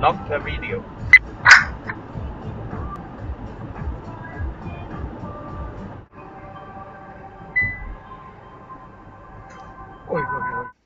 Lock the video. Oi, oi, oi.